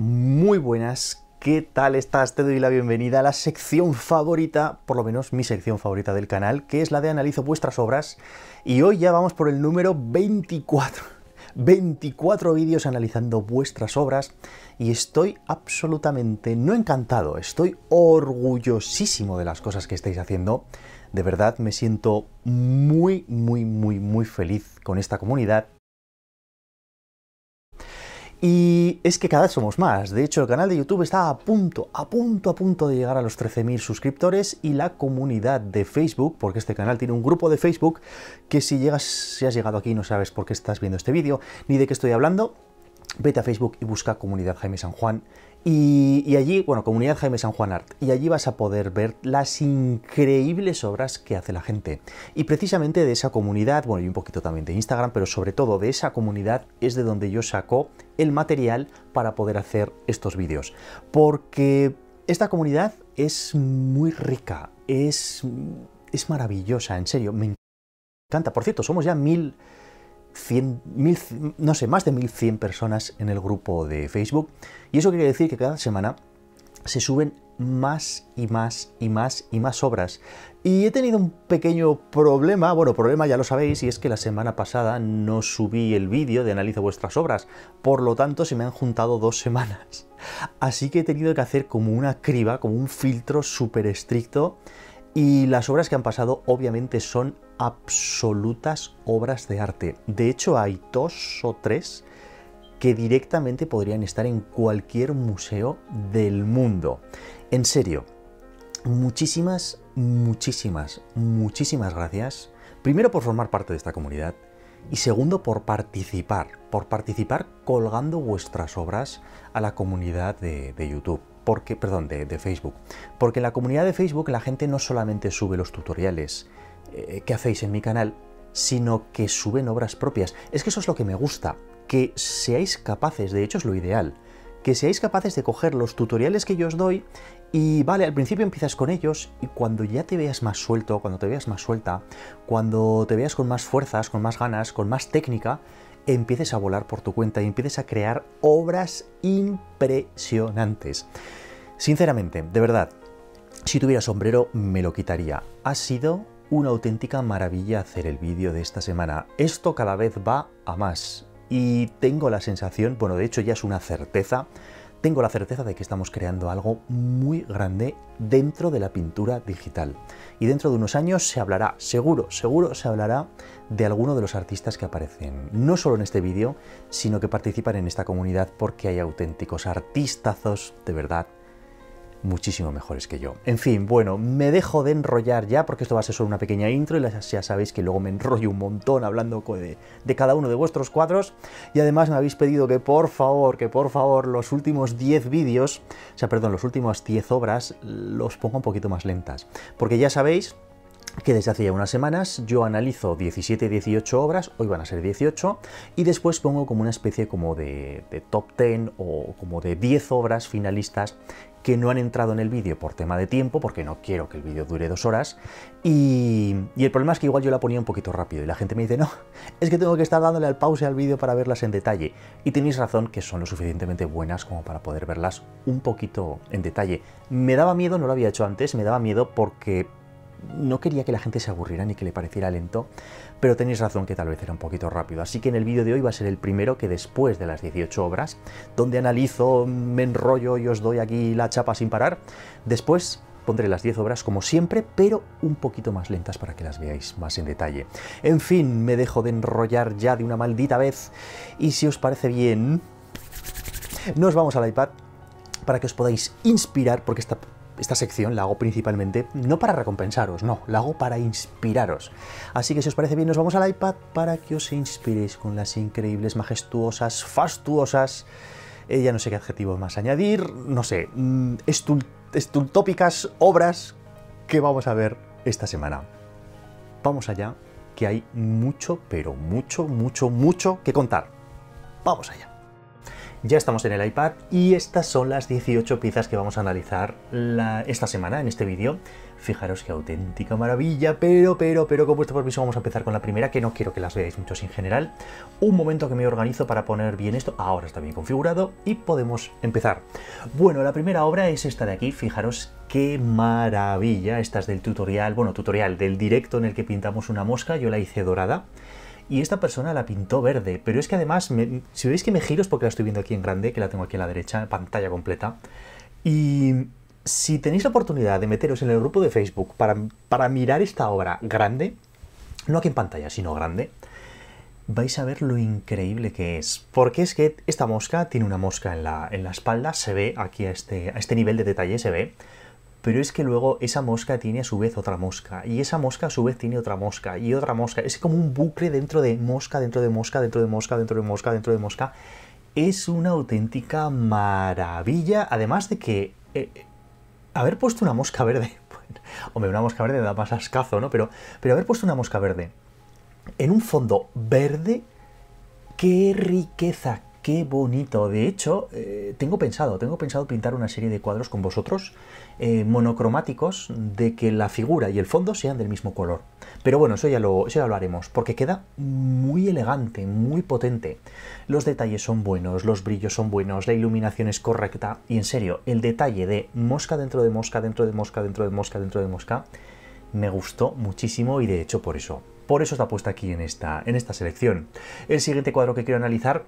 Muy buenas, ¿qué tal estás? Te doy la bienvenida a la sección favorita, por lo menos mi sección favorita del canal, que es la de Analizo vuestras obras. Y hoy ya vamos por el número 24. 24 vídeos analizando vuestras obras y estoy absolutamente no encantado, estoy orgullosísimo de las cosas que estáis haciendo. De verdad me siento muy, muy, muy, muy feliz con esta comunidad y es que cada vez somos más. De hecho, el canal de YouTube está a punto, a punto, a punto de llegar a los 13.000 suscriptores y la comunidad de Facebook, porque este canal tiene un grupo de Facebook que si llegas, si has llegado aquí no sabes por qué estás viendo este vídeo ni de qué estoy hablando, vete a Facebook y busca Comunidad Jaime San Juan y, allí, bueno, Comunidad Jaime San Juan Art, y allí vas a poder ver las increíbles obras que hace la gente. Y precisamente de esa comunidad, bueno, y un poquito también de Instagram, pero sobre todo de esa comunidad es de donde yo saco el material para poder hacer estos vídeos. Porque esta comunidad es muy rica, es, es maravillosa, en serio, me encanta. Por cierto, somos ya mil 100, mil, no sé, más de 1100 personas en el grupo de Facebook. Y eso quiere decir que cada semana se suben más y más y más y más obras. Y he tenido un pequeño problema, bueno, problema ya lo sabéis, y es que la semana pasada no subí el vídeo de analizo vuestras obras, por lo tanto se me han juntado dos semanas. Así que he tenido que hacer como una criba, como un filtro súper estricto, y las obras que han pasado obviamente son absolutas obras de arte. De hecho, hay dos o tres que directamente podrían estar en cualquier museo del mundo. En serio, muchísimas, muchísimas, muchísimas gracias. Primero por formar parte de esta comunidad y segundo por participar, por participar colgando vuestras obras a la comunidad de, YouTube. Porque, perdón, de, de Facebook. Porque en la comunidad de Facebook la gente no solamente sube los tutoriales, eh, que hacéis en mi canal, sino que suben obras propias. Es que eso es lo que me gusta, que seáis capaces, de hecho es lo ideal, que seáis capaces de coger los tutoriales que yo os doy y vale, al principio empiezas con ellos y cuando ya te veas más suelto, cuando te veas más suelta, cuando te veas con más fuerzas, con más ganas, con más técnica, empieces a volar por tu cuenta y empieces a crear obras impresionantes. Sinceramente, de verdad, si tuviera sombrero me lo quitaría. Ha sido una auténtica maravilla hacer el vídeo de esta semana. Esto cada vez va a más y tengo la sensación, bueno, de hecho ya es una certeza, tengo la certeza de que estamos creando algo muy grande dentro de la pintura digital. Y dentro de unos años se hablará, seguro, seguro se hablará de alguno de los artistas que aparecen, no solo en este vídeo, sino que participan en esta comunidad porque hay auténticos artistazos de verdad muchísimo mejores que yo. En fin, bueno, me dejo de enrollar ya porque esto va a ser solo una pequeña intro y ya sabéis que luego me enrollo un montón hablando de, de, cada uno de vuestros cuadros y además me habéis pedido que por favor, que por favor los últimos 10 vídeos, o sea, perdón, los últimos 10 obras los ponga un poquito más lentas, porque ya sabéis que desde hace ya unas semanas yo analizo 17-18 obras, hoy van a ser 18, y después pongo como una especie como de, top 10 o como de 10 obras finalistas que no han entrado en el vídeo por tema de tiempo, porque no quiero que el vídeo dure dos horas, y, el problema es que igual yo la ponía un poquito rápido, y la gente me dice, no, es que tengo que estar dándole al pause al vídeo para verlas en detalle, y tenéis razón que son lo suficientemente buenas como para poder verlas un poquito en detalle. Me daba miedo, no lo había hecho antes, me daba miedo porque no quería que la gente se aburriera ni que le pareciera lento, pero tenéis razón que tal vez era un poquito rápido. Así que en el vídeo de hoy va a ser el primero que después de las 18 obras, donde analizo, me enrollo y os doy aquí la chapa sin parar, después pondré las 10 obras como siempre, pero un poquito más lentas para que las veáis más en detalle. En fin, me dejo de enrollar ya de una maldita vez y si os parece bien, nos vamos al iPad para que os podáis inspirar, porque esta esta sección la hago principalmente no para recompensaros, no, la hago para inspiraros. Así que si os parece bien, nos vamos al iPad para que os inspiréis con las increíbles, majestuosas, fastuosas, eh, ya no sé qué adjetivo más añadir, no sé, mm, estultópicas obras que vamos a ver esta semana. Vamos allá, que hay mucho, pero mucho, mucho, mucho que contar. Vamos allá. Ya estamos en el iPad y estas son las 18 piezas que vamos a analizar esta semana en este vídeo. Fijaros qué auténtica maravilla, pero, pero, pero con vuestro permiso vamos a empezar con la primera, que no quiero que las veáis muchos en general. Un momento que me organizo para poner bien esto, ahora está bien configurado y podemos empezar. Bueno, la primera obra es esta de aquí, fijaros qué maravilla, esta es del tutorial, bueno, tutorial del directo en el que pintamos una mosca, yo la hice dorada y esta persona la pintó verde. Pero es que además, si veis que me giro es porque la estoy viendo aquí en grande, que la tengo aquí a la derecha, pantalla completa. Y si tenéis la oportunidad de meteros en el grupo de Facebook para, para mirar esta obra grande, no aquí en pantalla, sino grande, vais a ver lo increíble que es. Porque es que esta mosca tiene una mosca en la, en la espalda, se ve aquí a este, a este nivel de detalle, se ve pero es que luego esa mosca tiene a su vez otra mosca, y esa mosca a su vez tiene otra mosca, y otra mosca. Es como un bucle dentro de mosca, dentro de mosca, dentro de mosca, dentro de mosca, dentro de mosca. Es una auténtica maravilla, además de que eh, haber puesto una mosca verde, hombre, una mosca verde da más ascazo, ¿no? Pero, pero haber puesto una mosca verde en un fondo verde, qué riqueza, Qué bonito. De hecho, eh, tengo pensado, tengo pensado pintar una serie de cuadros con vosotros eh, monocromáticos de que la figura y el fondo sean del mismo color. Pero bueno, eso ya, lo, eso ya lo haremos, porque queda muy elegante, muy potente. Los detalles son buenos, los brillos son buenos, la iluminación es correcta y en serio, el detalle de mosca dentro de mosca, dentro de mosca, dentro de mosca, dentro de mosca, me gustó muchísimo y de hecho por eso. Por eso está puesta aquí en esta, en esta selección. El siguiente cuadro que quiero analizar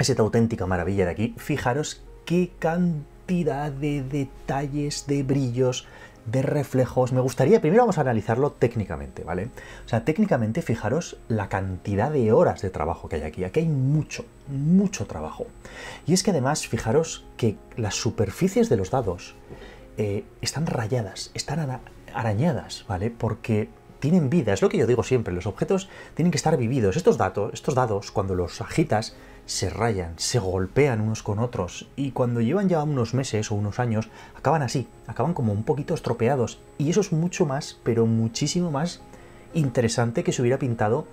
es esta auténtica maravilla de aquí. Fijaros qué cantidad de detalles, de brillos, de reflejos. Me gustaría, primero vamos a analizarlo técnicamente, ¿vale? O sea, técnicamente fijaros la cantidad de horas de trabajo que hay aquí. Aquí hay mucho, mucho trabajo. Y es que además, fijaros que las superficies de los dados eh, están rayadas, están arañadas, ¿vale? Porque tienen vida, es lo que yo digo siempre, los objetos tienen que estar vividos. Estos datos, estos dados, cuando los agitas, se rayan, se golpean unos con otros y cuando llevan ya unos meses o unos años acaban así, acaban como un poquito estropeados y eso es mucho más, pero muchísimo más interesante que se hubiera pintado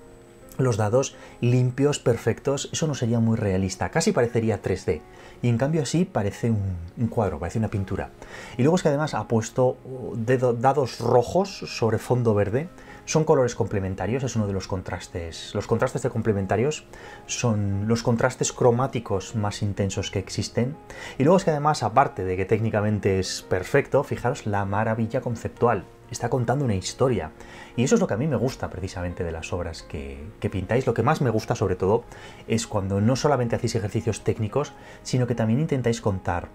los dados limpios, perfectos, eso no sería muy realista, casi parecería 3D. Y en cambio así parece un, cuadro, parece una pintura. Y luego es que además ha puesto dados rojos sobre fondo verde, son colores complementarios, es uno de los contrastes. Los contrastes de complementarios son los contrastes cromáticos más intensos que existen. Y luego es que además, aparte de que técnicamente es perfecto, fijaros la maravilla conceptual. Está contando una historia. Y eso es lo que a mí me gusta precisamente de las obras que, pintáis. Lo que más me gusta sobre todo es cuando no solamente hacéis ejercicios técnicos, sino que también intentáis contar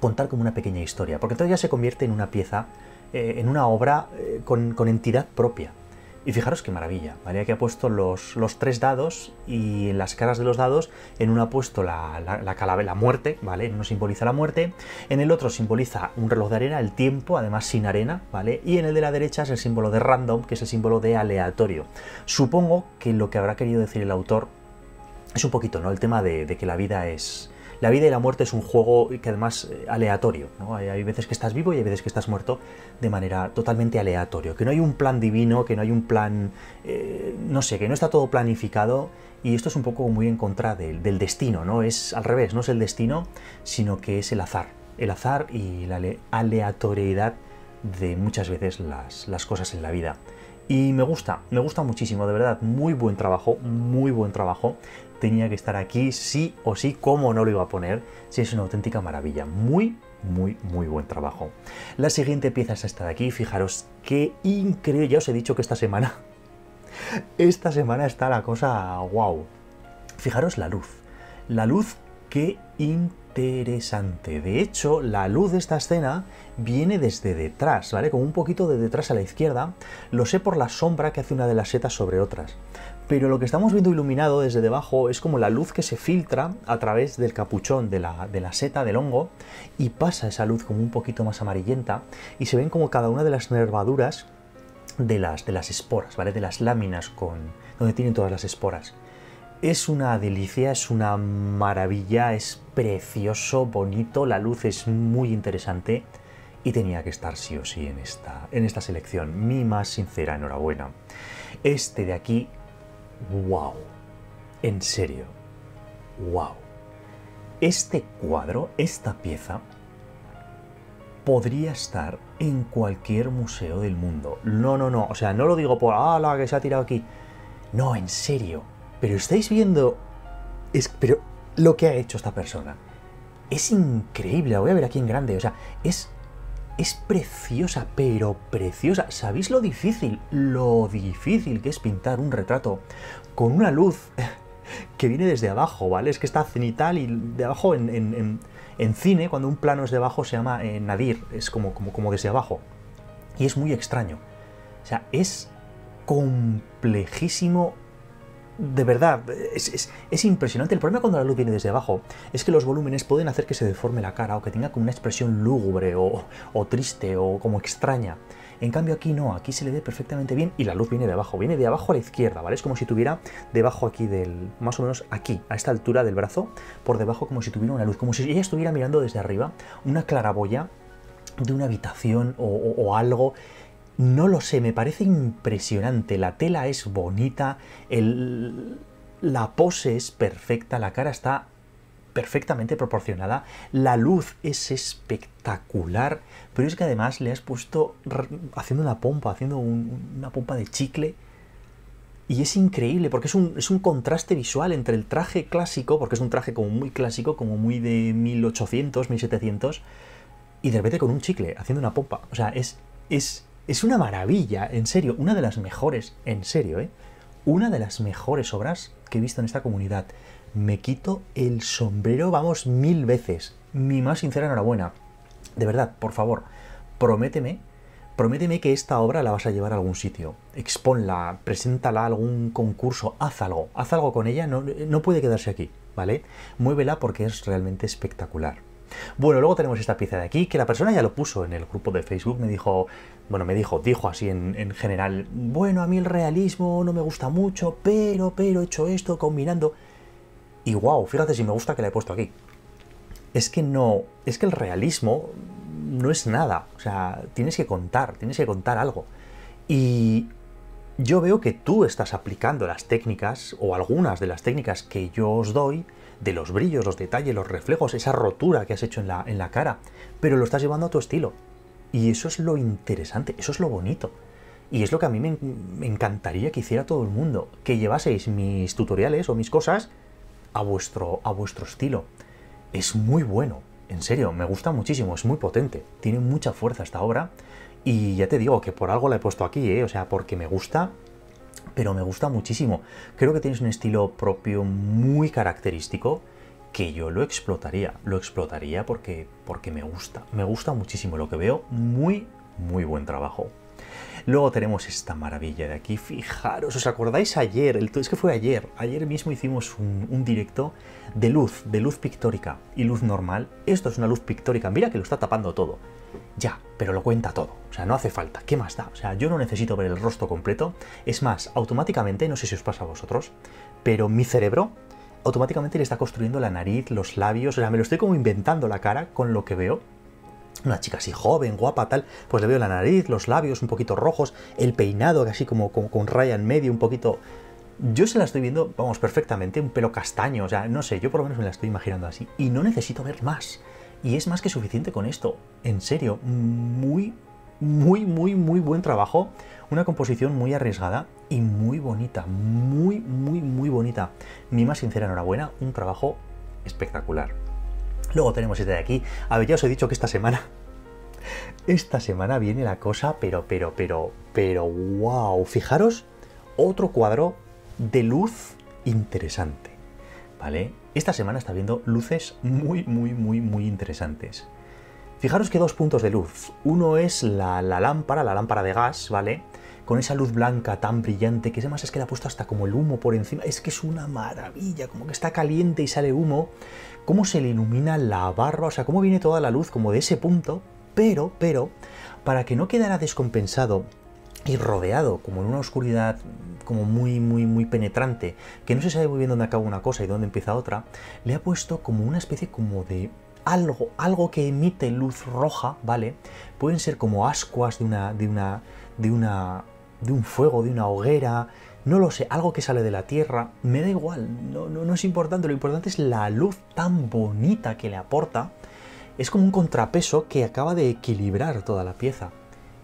contar como una pequeña historia, porque entonces ya se convierte en una pieza eh, en una obra eh, con, entidad propia. Y fijaros qué maravilla, María que ha puesto los, tres dados y en las caras de los dados, en uno ha puesto la, la, la muerte, ¿vale? En uno simboliza la muerte, en el otro simboliza un reloj de arena, el tiempo, además sin arena, ¿vale? Y en el de la derecha es el símbolo de random, que es el símbolo de aleatorio. Supongo que lo que habrá querido decir el autor es un poquito, ¿no? El tema de que la vida es, la vida y la muerte es un juego que además eh, aleatorio. ¿no? Hay, veces que estás vivo y hay veces que estás muerto de manera totalmente aleatorio. Que no hay un plan divino, que no hay un plan, eh, no sé, que no está todo planificado. Y esto es un poco muy en contra del, destino, ¿no? Es al revés, no es el destino, sino que es el azar. El azar y la aleatoriedad de muchas veces las, las cosas en la vida. Y me gusta, me gusta muchísimo, de verdad, muy buen trabajo, muy buen trabajo tenía que estar aquí sí o sí, ¿cómo no lo iba a poner? Si es una auténtica maravilla. Muy, muy, muy buen trabajo. La siguiente pieza es esta de aquí. Fijaros qué increíble. Ya os he dicho que esta semana, esta semana está la cosa wow. Fijaros la luz. La luz qué interesante. De hecho, la luz de esta escena viene desde detrás, ¿vale? Como un poquito de detrás a la izquierda. Lo sé por la sombra que hace una de las setas sobre otras pero lo que estamos viendo iluminado desde debajo es como la luz que se filtra a través del capuchón de la, seta, del hongo, y pasa esa luz como un poquito más amarillenta, y se ven como cada una de las nervaduras de las, de las esporas, ¿vale? De las láminas con, donde tienen todas las esporas. Es una delicia, es una maravilla, es precioso, bonito, la luz es muy interesante y tenía que estar sí o sí en esta, en esta selección. Mi más sincera enhorabuena. Este de aquí wow. En serio. Wow. este cuadro, esta pieza, podría estar en cualquier museo del mundo. No, no, no. O sea, no lo digo por, ah, la que se ha tirado aquí. No, en serio. Pero estáis viendo... Es, pero lo que ha hecho esta persona. Es increíble. La voy a ver aquí en grande. O sea, es... Es preciosa, pero preciosa. ¿Sabéis lo difícil? Lo difícil que es pintar un retrato con una luz que viene desde abajo, ¿vale? Es que está cenital y de abajo en en cine, cuando un plano es de abajo, se llama eh, nadir, es como, como, como desde abajo. Y es muy extraño. O sea, es complejísimo de verdad, es, impresionante. El problema cuando la luz viene desde abajo es que los volúmenes pueden hacer que se deforme la cara o que tenga como una expresión lúgubre o, o triste o como extraña. En cambio aquí no, aquí se le ve perfectamente bien y la luz viene de abajo, viene de abajo a la izquierda, ¿vale? Es como si tuviera debajo aquí del, más o menos aquí, a esta altura del brazo, por debajo como si tuviera una luz, como si ella estuviera mirando desde arriba, una claraboya de una habitación o, algo no lo sé, me parece impresionante. La tela es bonita, la pose es perfecta, la cara está perfectamente proporcionada, la luz es espectacular, pero es que además le has puesto haciendo una pompa, haciendo una pompa de chicle. Y es increíble porque es un, es un, contraste visual entre el traje clásico, porque es un traje como muy clásico, como muy de 1800, 1700, y de repente con un chicle, haciendo una pompa. O sea, es, es, es una maravilla, en serio, una de las mejores, en serio, ¿eh? Una de las mejores obras que he visto en esta comunidad me quito el sombrero, vamos, mil veces. Mi más sincera enhorabuena. De verdad, por favor, prométeme, prométeme que esta obra la vas a llevar a algún sitio. Exponla, preséntala a algún concurso, haz algo, haz algo con ella, no, no puede quedarse aquí, ¿vale? Muévela porque es realmente espectacular. Bueno, luego tenemos esta pieza de aquí, que la persona ya lo puso en el grupo de Facebook, me dijo, bueno, me dijo, dijo así en, en, general, bueno, a mí el realismo no me gusta mucho, pero, pero, he hecho esto combinando. Y wow, fíjate si me gusta que la he puesto aquí. Es que no, es que el realismo no es nada. O sea, tienes que contar, tienes que contar algo. Y yo veo que tú estás aplicando las técnicas, o algunas de las técnicas que yo os doy, de los brillos, los detalles, los reflejos, esa rotura que has hecho en la, en la cara, pero lo estás llevando a tu estilo. Y eso es lo interesante, eso es lo bonito. Y es lo que a mí me, encantaría que hiciera todo el mundo, que llevaseis mis tutoriales o mis cosas a vuestro, a vuestro estilo. Es muy bueno, en serio, me gusta muchísimo, es muy potente, tiene mucha fuerza esta obra y ya te digo que por algo la he puesto aquí, ¿eh? o sea, porque me gusta, pero me gusta muchísimo. Creo que tienes un estilo propio muy característico que yo lo explotaría, lo explotaría porque, porque me gusta, me gusta muchísimo lo que veo, muy, muy buen trabajo. Luego tenemos esta maravilla de aquí. Fijaros, ¿os acordáis ayer? El, es que fue ayer. Ayer mismo hicimos un, directo de luz, de luz pictórica y luz normal. Esto es una luz pictórica. Mira que lo está tapando todo. Ya, pero lo cuenta todo. O sea, no hace falta. ¿Qué más da? O sea, yo no necesito ver el rostro completo. Es más, automáticamente, no sé si os pasa a vosotros, pero mi cerebro automáticamente le está construyendo la nariz, los labios. O sea, me lo estoy como inventando la cara con lo que veo una chica así joven, guapa, tal, pues le veo la nariz, los labios un poquito rojos, el peinado así como, con raya en medio, un poquito... Yo se la estoy viendo, vamos, perfectamente, un pelo castaño, o sea, no sé, yo por lo menos me la estoy imaginando así. Y no necesito ver más. Y es más que suficiente con esto. En serio, muy, muy, muy, muy buen trabajo. Una composición muy arriesgada y muy bonita. Muy, muy, muy bonita. Mi más sincera enhorabuena, un trabajo espectacular. Luego tenemos este de aquí. A ver, ya os he dicho que esta semana. Esta semana viene la cosa, pero, pero, pero, pero, wow. Fijaros, otro cuadro de luz interesante. ¿Vale? Esta semana está viendo luces muy, muy, muy, muy interesantes. Fijaros que dos puntos de luz. Uno es la, la lámpara, la lámpara de gas, ¿vale? con esa luz blanca tan brillante, que además es que le ha puesto hasta como el humo por encima, es que es una maravilla, como que está caliente y sale humo, cómo se le ilumina la barba, o sea, cómo viene toda la luz como de ese punto, pero, pero, para que no quedara descompensado y rodeado como en una oscuridad como muy muy muy penetrante que no se sabe muy bien dónde acaba una cosa y dónde empieza otra le ha puesto como una especie como de algo algo que emite luz roja vale pueden ser como ascuas de una de una de una de un fuego, de una hoguera, no lo sé, algo que sale de la tierra, me da igual, no, no, no es importante, lo importante es la luz tan bonita que le aporta, es como un contrapeso que acaba de equilibrar toda la pieza.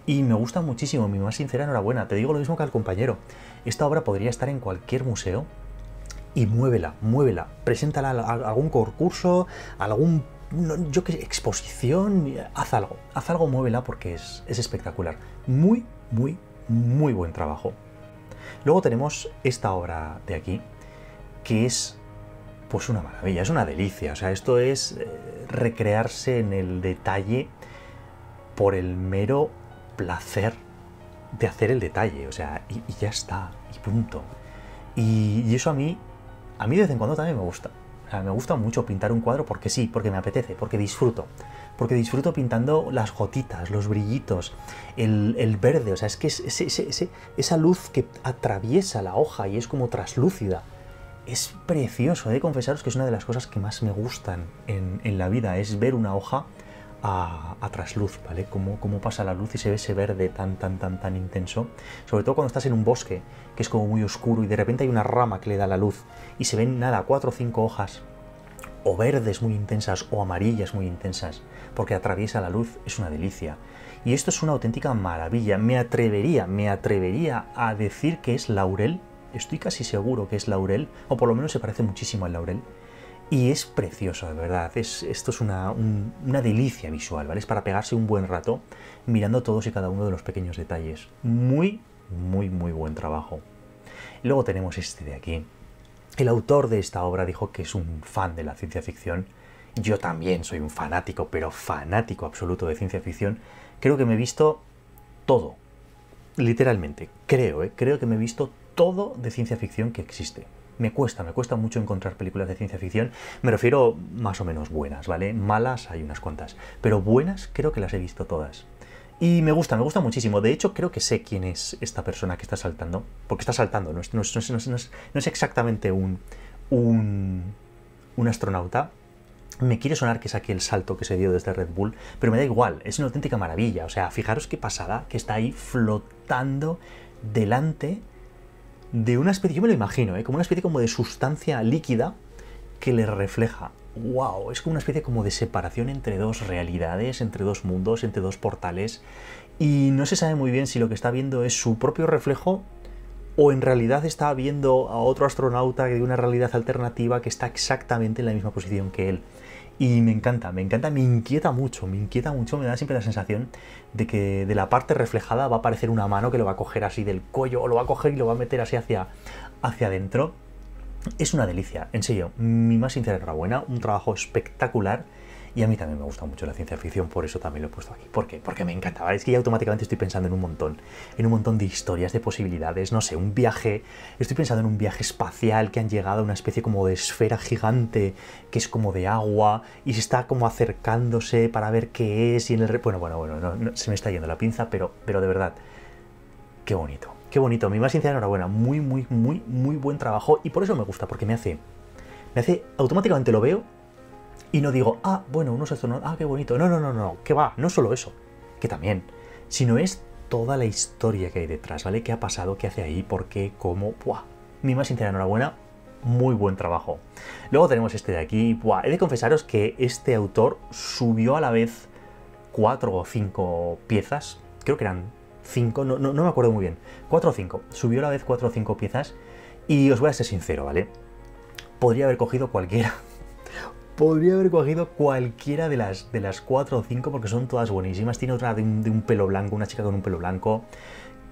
Y me gusta muchísimo, mi más sincera enhorabuena. Te digo lo mismo que al compañero. Esta obra podría estar en cualquier museo y muévela, muévela. Preséntala a algún concurso, a algún, yo qué sé, exposición. Haz algo, haz algo, muévela porque es, es espectacular. Muy, muy, muy buen trabajo. Luego tenemos esta obra de aquí, que es pues una maravilla, es una delicia. O sea, esto es eh, recrearse en el detalle por el mero placer de hacer el detalle, o sea, y, ya está, y punto. Y, eso a mí, a mí de vez en cuando también me gusta. Me gusta mucho pintar un cuadro porque sí, porque me apetece, porque disfruto. Porque disfruto pintando las gotitas, los brillitos, el, verde, o sea, es que es, esa luz que atraviesa la hoja y es como traslúcida. Es precioso, he de confesaros que es una de las cosas que más me gustan en, en la vida, es ver una hoja a, trasluz, ¿vale? Cómo, cómo, pasa la luz y se ve ese verde tan, tan, tan, tan intenso. Sobre todo cuando estás en un bosque, que es como muy oscuro y de repente hay una rama que le da la luz y se ven nada, cuatro o cinco hojas, o verdes muy intensas o amarillas muy intensas, porque atraviesa la luz, es una delicia. Y esto es una auténtica maravilla. Me atrevería, me atrevería a decir que es laurel. Estoy casi seguro que es laurel, o por lo menos se parece muchísimo al laurel. Y es precioso, de verdad. Es, esto es una, una, delicia visual, ¿vale? Es para pegarse un buen rato mirando todos y cada uno de los pequeños detalles. Muy, muy, muy buen trabajo. Luego tenemos este de aquí. El autor de esta obra dijo que es un fan de la ciencia ficción. Yo también soy un fanático, pero fanático absoluto de ciencia ficción. Creo que me he visto todo. Literalmente, creo, ¿eh? creo que me he visto todo de ciencia ficción que existe me cuesta, me cuesta mucho encontrar películas de ciencia ficción. Me refiero más o menos buenas, ¿vale? Malas hay unas cuantas, pero buenas creo que las he visto todas. Y me gusta, me gusta muchísimo. De hecho, creo que sé quién es esta persona que está saltando. Porque está saltando, no es, no exactamente un, un, un astronauta, me quiere sonar que es aquí el salto que se dio desde Red Bull, pero me da igual, es una auténtica maravilla. O sea, fijaros qué pasada que está ahí flotando delante de una especie, yo me lo imagino, ¿eh? como una especie como de sustancia líquida que le refleja. ¡Wow! Es como una especie como de separación entre dos realidades, entre dos mundos, entre dos portales. Y no se sabe muy bien si lo que está viendo es su propio reflejo o en realidad está viendo a otro astronauta de una realidad alternativa que está exactamente en la misma posición que él. Y me encanta, me encanta, me inquieta mucho, me inquieta mucho, me da siempre la sensación de que de la parte reflejada va a aparecer una mano que lo va a coger así del cuello o lo va a coger y lo va a meter así hacia, hacia adentro. Es una delicia, en serio, mi más sincera enhorabuena, un trabajo espectacular y a mí también me gusta mucho la ciencia ficción, por eso también lo he puesto aquí. ¿Por qué? Porque me encanta. Es que ya automáticamente estoy pensando en un montón, en un montón de historias, de posibilidades, no sé, un viaje, estoy pensando en un viaje espacial que han llegado a una especie como de esfera gigante que es como de agua y se está como acercándose para ver qué es y en el... Bueno, bueno, bueno, se me está yendo la pinza, pero, pero de verdad, qué bonito. Qué bonito, mi más sincera enhorabuena, muy, muy, muy, muy buen trabajo y por eso me gusta, porque me hace, me hace, automáticamente lo veo y no digo, ah, bueno, unos no ah, qué bonito. No, no, no, no, que va, no solo eso, que también, sino es toda la historia que hay detrás, ¿vale? ¿Qué ha pasado? ¿Qué hace ahí? ¿Por qué? ¿Cómo? ¡Buah! Mi más sincera enhorabuena, muy buen trabajo. Luego tenemos este de aquí, ¡buah! He de confesaros que este autor subió a la vez cuatro o cinco piezas, creo que eran cinco, no, no, no me acuerdo muy bien, cuatro o cinco, subió a la vez cuatro o cinco piezas y os voy a ser sincero, ¿vale? Podría haber cogido cualquiera podría haber cogido cualquiera de las, de las cuatro o cinco porque son todas buenísimas. Tiene otra de un, pelo blanco, una chica con un pelo blanco,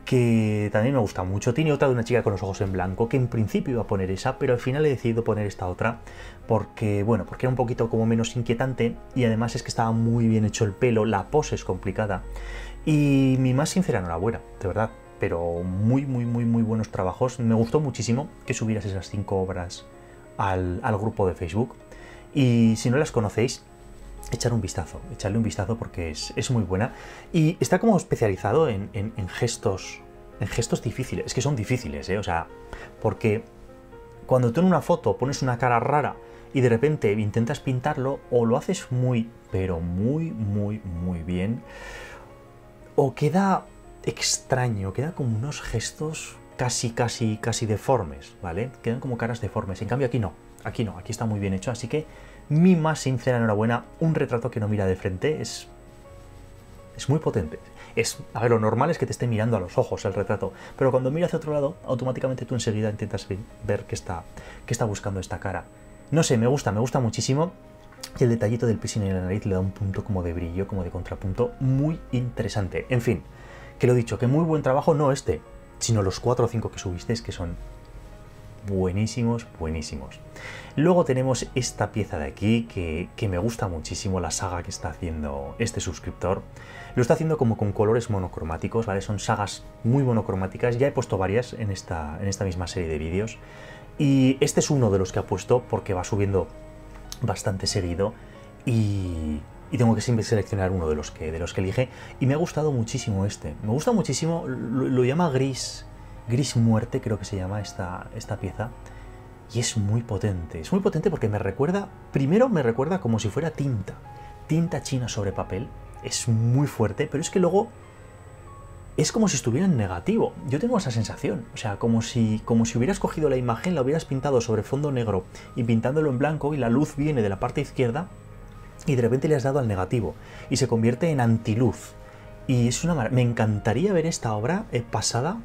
que también me gusta mucho. Tiene otra de una chica con los ojos en blanco, que en principio iba a poner esa, pero al final he decidido poner esta otra porque, bueno, porque era un poquito como menos inquietante y además es que estaba muy bien hecho el pelo, la pose es complicada. Y mi más sincera enhorabuena, de verdad. Pero muy, muy, muy, muy buenos trabajos. Me gustó muchísimo que subieras esas cinco obras al, al grupo de Facebook. Y si no las conocéis, echar un vistazo, echarle un vistazo porque es, muy buena. Y está como especializado en, gestos, en gestos difíciles. Es que son difíciles, ¿eh? O sea, porque cuando tú en una foto pones una cara rara y de repente intentas pintarlo, o lo haces muy, pero muy, muy, muy bien, o queda extraño, queda como unos gestos casi, casi, casi deformes, ¿vale? Quedan como caras deformes. En cambio aquí no, aquí no, aquí está muy bien hecho. Así que mi más sincera enhorabuena, un retrato que no mira de frente es, es muy potente. Es, a ver, lo normal es que te esté mirando a los ojos el retrato, pero cuando mira hacia otro lado, automáticamente tú enseguida intentas ver qué está, qué está buscando esta cara. No sé, me gusta, me gusta muchísimo. Y el detallito del piercing en la nariz le da un punto como de brillo, como de contrapunto, muy interesante. En fin, que lo dicho, que muy buen trabajo, no este, sino los 4 o 5 que subisteis, que son buenísimos, buenísimos. Luego tenemos esta pieza de aquí que, me gusta muchísimo, la saga que está haciendo este suscriptor. Lo está haciendo como con colores monocromáticos, ¿vale? Son sagas muy monocromáticas, ya he puesto varias en esta, en esta misma serie de vídeos. Y este es uno de los que ha puesto porque va subiendo bastante seguido y, tengo que siempre seleccionar uno de los que, de los que elige. Y me ha gustado muchísimo este. Me gusta muchísimo, lo llama gris Gris Muerte, creo que se llama esta, esta pieza. Y es muy potente. Es muy potente porque me recuerda, primero me recuerda como si fuera tinta. Tinta china sobre papel. Es muy fuerte, pero es que luego es como si estuviera en negativo. Yo tengo esa sensación. O sea, como si, como si hubieras cogido la imagen, la hubieras pintado sobre fondo negro y pintándolo en blanco y la luz viene de la parte izquierda y de repente le has dado al negativo y se convierte en antiluz. Y es una me encantaría ver esta obra eh, pasada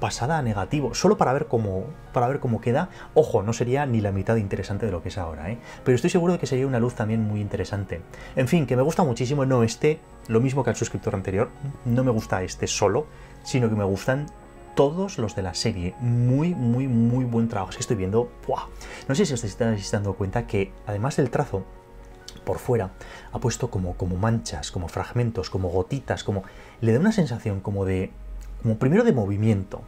pasada a negativo, solo para ver cómo, para ver cómo queda. Ojo, no sería ni la mitad interesante de lo que es ahora, ¿eh? pero estoy seguro de que sería una luz también muy interesante. En fin, que me gusta muchísimo, no este, lo mismo que al suscriptor anterior, no me gusta este solo, sino que me gustan todos los de la serie. Muy, muy, muy buen trabajo. Que estoy viendo, no sé si os estáis dando cuenta que además del trazo, por fuera, ha puesto como, como manchas, como fragmentos, como gotitas, como... Le da una sensación como de como primero de movimiento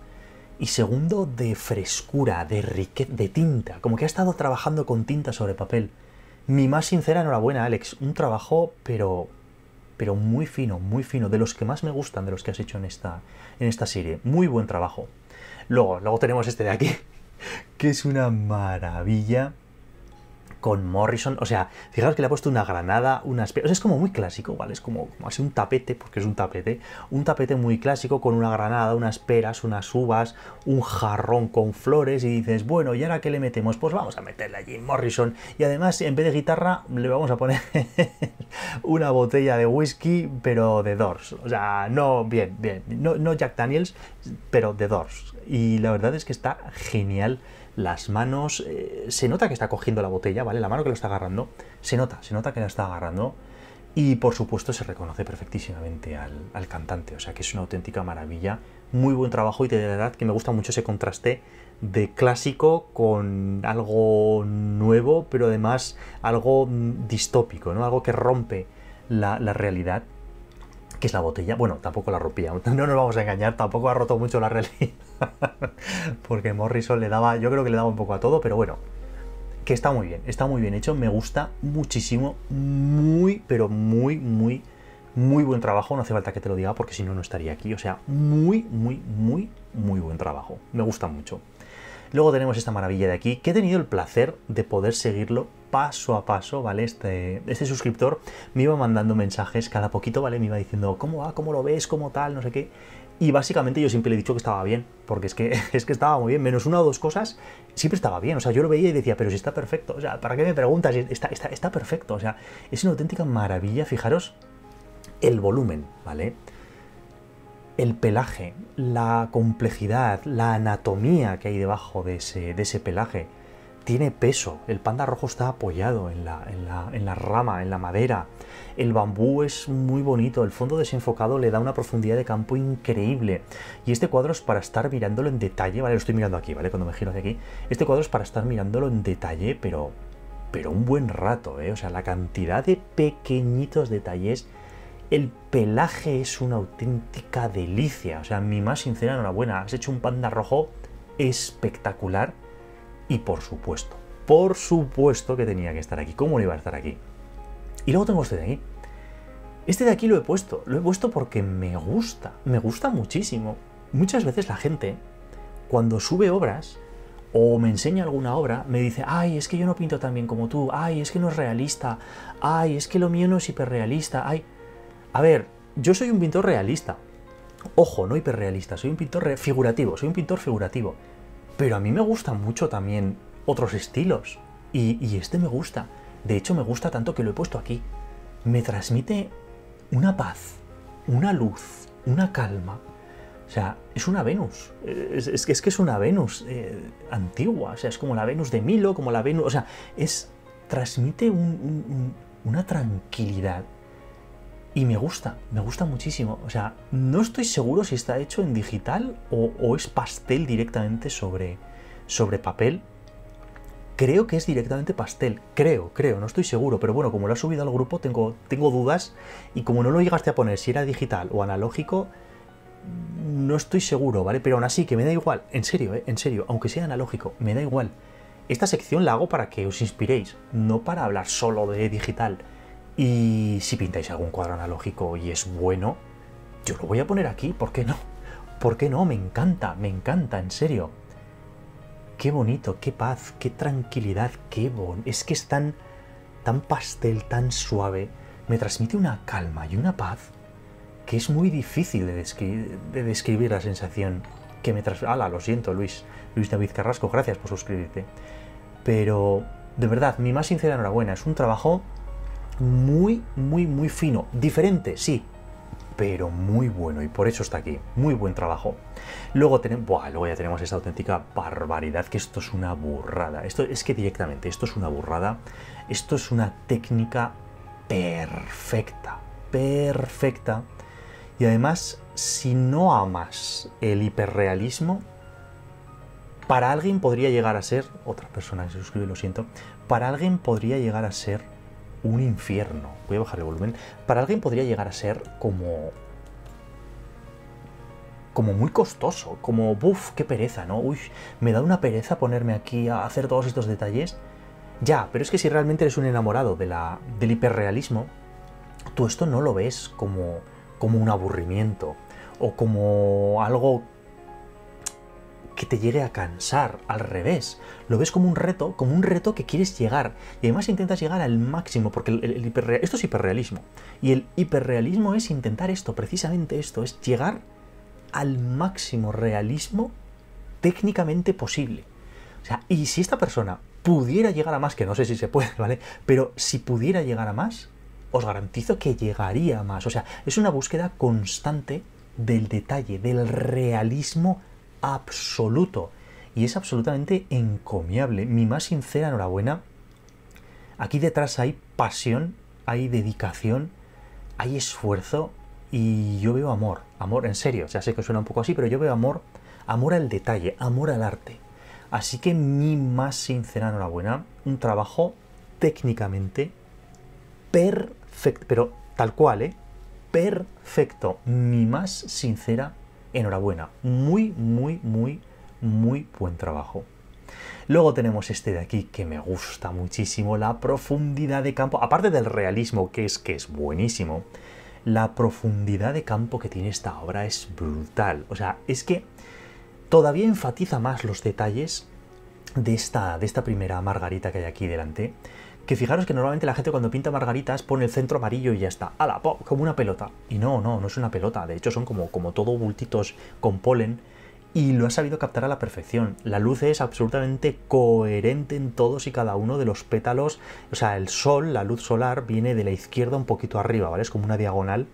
y segundo de frescura, de riqueza, de tinta, como que ha estado trabajando con tinta sobre papel. Mi más sincera enhorabuena, Alex, un trabajo pero pero muy fino, muy fino, de los que más me gustan de los que has hecho en esta en esta serie. Muy buen trabajo. Luego, luego tenemos este de aquí, que es una maravilla con Morrison. O sea, fijaos que le ha puesto una granada, unas... O sea, es como muy clásico, ¿vale? Es como, así un tapete, porque es un tapete. Un tapete muy clásico con una granada, unas peras, unas uvas, un jarrón con flores y dices, bueno, ¿y ahora qué le metemos? Pues vamos a meterle allí Morrison. Y además, en vez de guitarra, le vamos a poner una botella de whisky, pero de Doors. O sea, no, bien, bien. No, no Jack Daniels, pero de Doors. Y la verdad es que está genial las manos, eh, se nota que está cogiendo la botella, ¿vale? La mano que lo está agarrando, se nota, se nota que la está agarrando. Y por supuesto se reconoce perfectísimamente al, cantante, o sea que es una auténtica maravilla. Muy buen trabajo y de verdad que me gusta mucho ese contraste de clásico con algo nuevo, pero además algo distópico, ¿no? Algo que rompe la realidad que es la botella. Bueno, tampoco la rompía, no nos vamos a engañar, tampoco ha roto mucho la realidad. Porque Morrison le daba, yo creo que le daba un poco a todo, pero bueno, que está muy bien, está muy bien hecho, me gusta muchísimo, muy, pero muy, muy, muy buen trabajo, no hace falta que te lo diga porque si no, no estaría aquí, o sea, muy, muy, muy, muy buen trabajo, me gusta mucho. Luego tenemos esta maravilla de aquí, que he tenido el placer de poder seguirlo paso a paso, ¿vale? Este, este suscriptor me iba mandando mensajes cada poquito, ¿vale? Me iba diciendo, ¿cómo va? ¿Cómo lo ves? ¿Cómo tal? No sé qué. Y básicamente yo siempre le he dicho que estaba bien, porque es que, es que estaba muy bien, menos una o dos cosas, siempre estaba bien. O sea, yo lo veía y decía, pero si está perfecto, o sea, ¿para qué me preguntas? Está, está, está perfecto, o sea, es una auténtica maravilla, fijaros el volumen, ¿vale? El pelaje, la complejidad, la anatomía que hay debajo de ese, pelaje. Tiene peso, el panda rojo está apoyado en la, en, la, rama, en la madera. El bambú es muy bonito, el fondo desenfocado le da una profundidad de campo increíble. Y este cuadro es para estar mirándolo en detalle, ¿vale? Lo estoy mirando aquí, ¿vale? Cuando me giro hacia aquí. Este cuadro es para estar mirándolo en detalle, pero, pero un buen rato, ¿eh? O sea, la cantidad de pequeñitos detalles el pelaje es una auténtica delicia. O sea, mi más sincera enhorabuena. Has hecho un panda rojo espectacular. Y por supuesto, por supuesto que tenía que estar aquí. ¿Cómo no iba a estar aquí? Y luego tengo este de aquí. Este de aquí lo he puesto. Lo he puesto porque me gusta. Me gusta muchísimo. Muchas veces la gente, cuando sube obras, o me enseña alguna obra, me dice, ay, es que yo no pinto tan bien como tú, ay, es que no es realista, ay, es que lo mío no es hiperrealista, ay. A ver, yo soy un pintor realista. Ojo, no hiperrealista, soy un pintor figurativo, soy un pintor figurativo. Pero a mí me gustan mucho también otros estilos. Y, este me gusta. De hecho, me gusta tanto que lo he puesto aquí. Me transmite una paz, una luz, una calma. O sea, es una Venus. Es, que, es que es una Venus eh, antigua. O sea, es como la Venus de Milo, como la Venus. O sea, es. transmite una tranquilidad. Y me gusta, me gusta muchísimo. O sea, no estoy seguro si está hecho en digital o, es pastel directamente sobre, sobre papel. Creo que es directamente pastel, creo, creo, no estoy seguro, pero bueno, como lo ha subido al grupo tengo, tengo dudas y como no lo llegaste a poner si era digital o analógico, no estoy seguro, ¿vale? Pero aún así, que me da igual, en serio, ¿eh? En serio, aunque sea analógico, me da igual. Esta sección la hago para que os inspiréis, no para hablar solo de digital. Y si pintáis algún cuadro analógico y es bueno, yo lo voy a poner aquí, ¿por qué no? ¿Por qué no? Me encanta, me encanta, en serio. Qué bonito, qué paz, qué tranquilidad, qué bon. Es que es tan, tan pastel, tan suave. Me transmite una calma y una paz que es muy difícil de, describir la sensación que me transmite. ¡Hala! Lo siento, Luis. Luis David Carrasco, gracias por suscribirte. Pero, de verdad, mi más sincera enhorabuena. Es un trabajo muy, muy, muy fino. Diferente, sí, pero muy bueno y por eso está aquí. Muy buen trabajo. Luego, tenemos, luego ya tenemos esta auténtica barbaridad, que esto es una burrada. Esto es que directamente, esto es una burrada. Esto es una técnica perfecta, perfecta. Y además, si no amas el hiperrealismo, para alguien podría llegar a ser, otra persona que se suscribe, lo siento, para alguien podría llegar a ser un infierno. Voy a bajar el volumen. Para alguien podría llegar a ser como... Como muy costoso, como, buf, qué pereza, ¿no? Uy, me da una pereza ponerme aquí a hacer todos estos detalles. Ya, pero es que si realmente eres un enamorado de del hiperrealismo, tú esto no lo ves como, como un aburrimiento o como algo que te llegue a cansar, al revés. Lo ves como un reto, como un reto que quieres llegar. Y además intentas llegar al máximo, porque esto es hiperrealismo. Y el hiperrealismo es intentar esto, precisamente esto, es llegar al máximo realismo técnicamente posible. O sea, y si esta persona pudiera llegar a más, que no sé si se puede, ¿vale? Pero si pudiera llegar a más, os garantizo que llegaría a más. O sea, es una búsqueda constante del detalle, del realismo absoluto. Y es absolutamente encomiable. Mi más sincera enhorabuena. Aquí detrás hay pasión, hay dedicación, hay esfuerzo y yo veo amor. Amor, en serio. Ya sé que suena un poco así, pero yo veo amor, amor al detalle, amor al arte. Así que mi más sincera enhorabuena. Un trabajo técnicamente perfecto, pero tal cual, ¿eh? Perfecto. Mi más sincera enhorabuena. Muy, muy, muy, muy buen trabajo. Luego tenemos este de aquí que me gusta muchísimo, la profundidad de campo, aparte del realismo que es que es buenísimo, la profundidad de campo que tiene esta obra es brutal. O sea, es que todavía enfatiza más los detalles de esta, de esta primera margarita que hay aquí delante que fijaros que normalmente la gente cuando pinta margaritas pone el centro amarillo y ya está, ¡ala! Pop, como una pelota. Y no, no, no es una pelota, de hecho son como, como todo bultitos con polen y lo ha sabido captar a la perfección. La luz es absolutamente coherente en todos y cada uno de los pétalos. O sea, el sol, la luz solar, viene de la izquierda un poquito arriba, ¿vale? Es como una diagonal.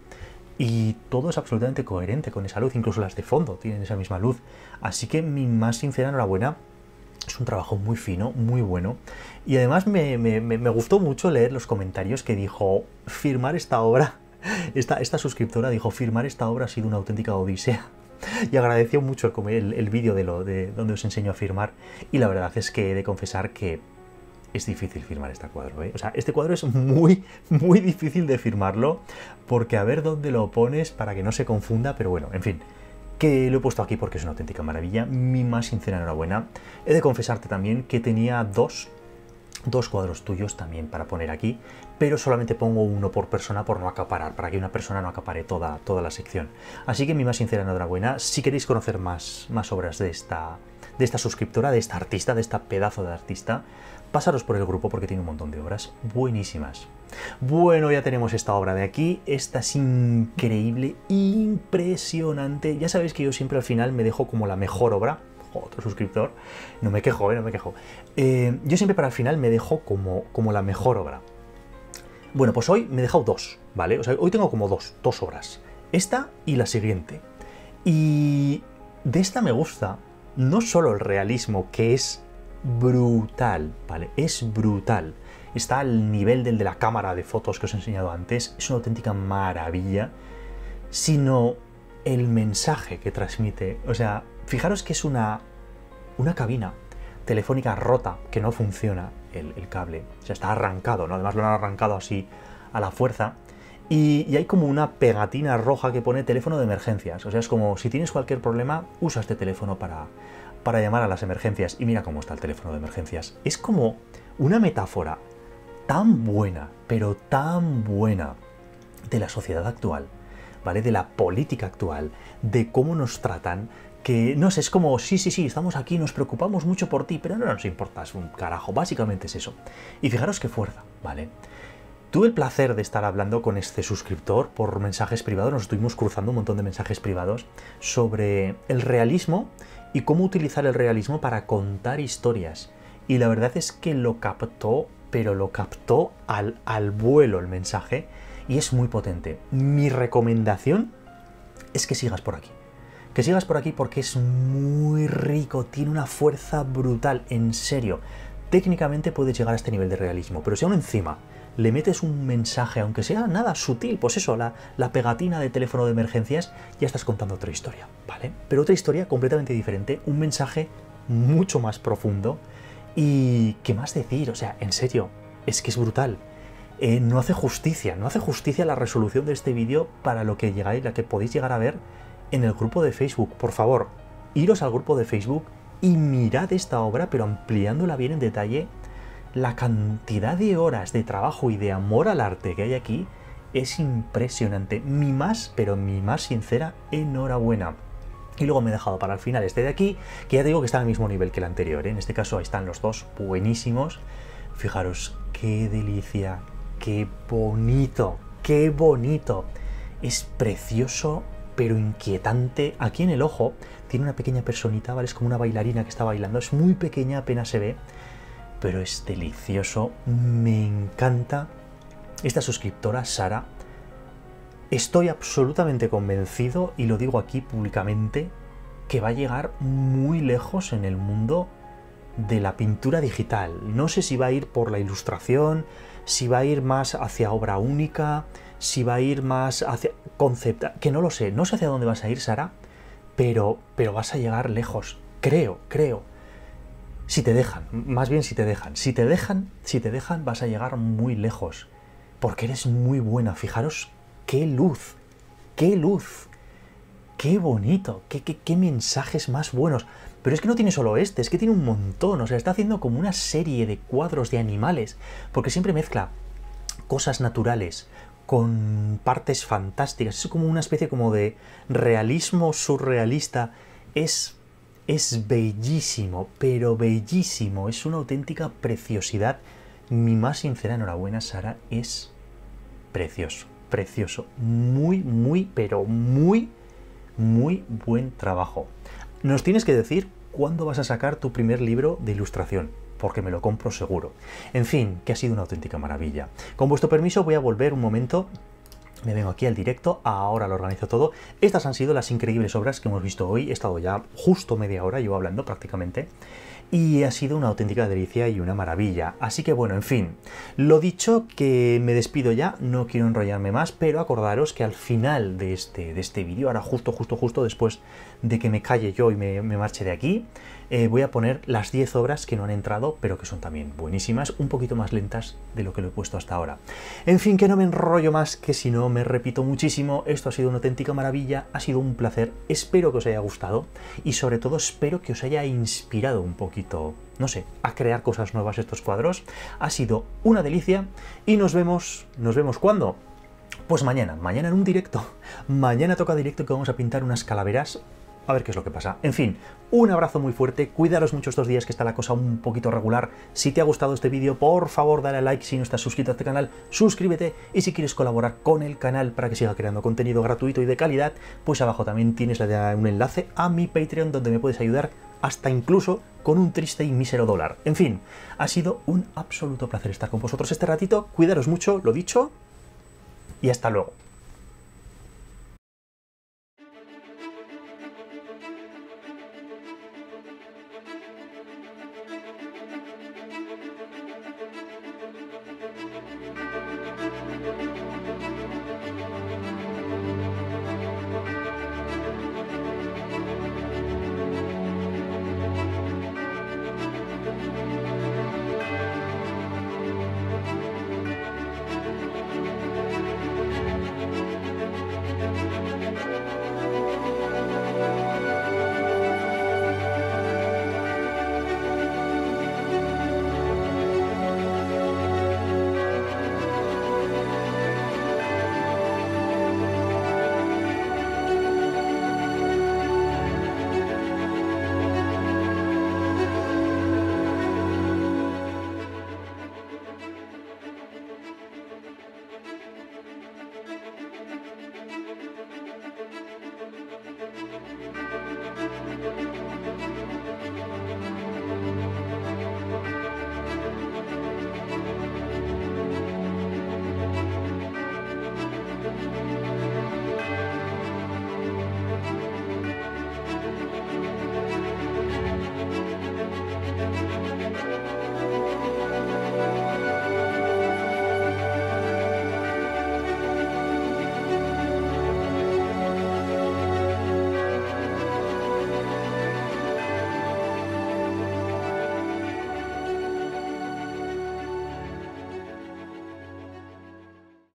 Y todo es absolutamente coherente con esa luz, incluso las de fondo tienen esa misma luz. Así que mi más sincera enhorabuena es un trabajo muy fino, muy bueno. Y además me, gustó mucho leer los comentarios que dijo, firmar esta obra, esta, suscriptora dijo, firmar esta obra ha sido una auténtica odisea. Y agradeció mucho el, el vídeo de, lo, de donde os enseño a firmar. Y la verdad es que he de confesar que es difícil firmar este cuadro. ¿eh? O sea, este cuadro es muy, muy difícil de firmarlo porque a ver dónde lo pones para que no se confunda, pero bueno, en fin, que lo he puesto aquí porque es una auténtica maravilla. Mi más sincera enhorabuena. He de confesarte también que tenía dos, dos cuadros tuyos también para poner aquí, pero solamente pongo uno por persona por no acaparar, para que una persona no acapare toda, toda la sección. Así que mi más sincera enhorabuena. Si queréis conocer más, más obras de esta, de esta suscriptora, de esta artista, de esta pedazo de artista, pasaros por el grupo porque tiene un montón de obras buenísimas. Bueno, ya tenemos esta obra de aquí, esta es increíble, impresionante. Ya sabéis que yo siempre al final me dejo como la mejor obra, otro suscriptor, no me quejo, ¿eh? no me quejo. Eh, yo siempre para el final me dejo como, como la mejor obra. Bueno, pues hoy me he dejado dos, ¿vale? O sea, hoy tengo como dos, dos obras. Esta y la siguiente. Y de esta me gusta no solo el realismo, que es brutal, ¿vale? Es brutal. Está al nivel del de la cámara de fotos que os he enseñado antes, es una auténtica maravilla, sino el mensaje que transmite. O sea, fijaros que es una, una cabina telefónica rota, que no funciona el, cable. O sea, está arrancado, ¿no? Además lo han arrancado así a la fuerza. Y, y, hay como una pegatina roja que pone teléfono de emergencias. O sea, es como si tienes cualquier problema, usa este teléfono para, para llamar a las emergencias. Y mira cómo está el teléfono de emergencias. Es como una metáfora tan buena, pero tan buena de la sociedad actual, ¿vale? De la política actual, de cómo nos tratan, que no sé, es como, sí, sí, sí, estamos aquí, nos preocupamos mucho por ti, pero no nos importa, es un carajo, básicamente es eso. Y fijaros qué fuerza, ¿vale? Tuve el placer de estar hablando con este suscriptor por mensajes privados, nos estuvimos cruzando un montón de mensajes privados sobre el realismo y cómo utilizar el realismo para contar historias. Y la verdad es que lo captó, pero lo captó al, al vuelo el mensaje y es muy potente. Mi recomendación es que sigas por aquí. Que sigas por aquí porque es muy rico, tiene una fuerza brutal, en serio. Técnicamente puedes llegar a este nivel de realismo, pero si aún encima le metes un mensaje, aunque sea nada sutil, pues eso, la, la, pegatina de teléfono de emergencias, ya estás contando otra historia, ¿vale? Pero otra historia completamente diferente, un mensaje mucho más profundo y qué más decir, o sea, en serio, es que es brutal. Eh, no hace justicia, no hace justicia la resolución de este vídeo para lo que llegáis, la que podéis llegar a ver en el grupo de Facebook. Por favor, iros al grupo de Facebook y mirad esta obra, pero ampliándola bien en detalle la cantidad de horas de trabajo y de amor al arte que hay aquí es impresionante. Mi más, pero mi más sincera enhorabuena. Y luego me he dejado para el final este de aquí, que ya digo que está al mismo nivel que el anterior. ¿eh? En este caso ahí están los dos buenísimos. Fijaros, qué delicia, qué bonito, qué bonito. Es precioso, pero inquietante. Aquí en el ojo tiene una pequeña personita, ¿vale? Es como una bailarina que está bailando. Es muy pequeña, apenas se ve pero es delicioso, me encanta. Esta suscriptora, Sara, estoy absolutamente convencido, y lo digo aquí públicamente, que va a llegar muy lejos en el mundo de la pintura digital. No sé si va a ir por la ilustración, si va a ir más hacia obra única, si va a ir más hacia concepto, que no lo sé, no sé hacia dónde vas a ir, Sara, pero, pero vas a llegar lejos, creo, creo. Si te dejan, más bien si te dejan. Si te dejan, si te dejan vas a llegar muy lejos. Porque eres muy buena. Fijaros qué luz, qué luz, qué bonito, qué, qué, qué mensajes más buenos. Pero es que no tiene solo este, es que tiene un montón. O sea, está haciendo como una serie de cuadros de animales. Porque siempre mezcla cosas naturales con partes fantásticas. Es como una especie como de realismo surrealista. Es es bellísimo, pero bellísimo, es una auténtica preciosidad. Mi más sincera enhorabuena, Sara, es precioso, precioso, muy, muy, pero muy, muy buen trabajo. Nos tienes que decir cuándo vas a sacar tu primer libro de ilustración, porque me lo compro seguro. En fin, que ha sido una auténtica maravilla. Con vuestro permiso voy a volver un momento me vengo aquí al directo, ahora lo organizo todo. Estas han sido las increíbles obras que hemos visto hoy. He estado ya justo media hora, yo hablando prácticamente y ha sido una auténtica delicia y una maravilla. Así que bueno, en fin, lo dicho que me despido ya, no quiero enrollarme más, pero acordaros que al final de este, de este vídeo, ahora justo, justo, justo después de que me calle yo y me, marche de aquí, eh, voy a poner las 10 obras que no han entrado, pero que son también buenísimas, un poquito más lentas de lo que lo he puesto hasta ahora. En fin, que no me enrollo más, que si no me repito muchísimo, esto ha sido una auténtica maravilla, ha sido un placer, espero que os haya gustado y sobre todo espero que os haya inspirado un poquito no sé, a crear cosas nuevas estos cuadros. Ha sido una delicia y nos vemos, ¿nos vemos cuándo? Pues mañana, mañana en un directo. Mañana toca directo que vamos a pintar unas calaveras a ver qué es lo que pasa. En fin, un abrazo muy fuerte, cuidaros mucho estos días que está la cosa un poquito regular. Si te ha gustado este vídeo, por favor dale a like si no estás suscrito a este canal, suscríbete y si quieres colaborar con el canal para que siga creando contenido gratuito y de calidad, pues abajo también tienes un enlace a mi Patreon donde me puedes ayudar hasta incluso con un triste y mísero dólar. En fin, ha sido un absoluto placer estar con vosotros este ratito, cuidaros mucho, lo dicho, y hasta luego.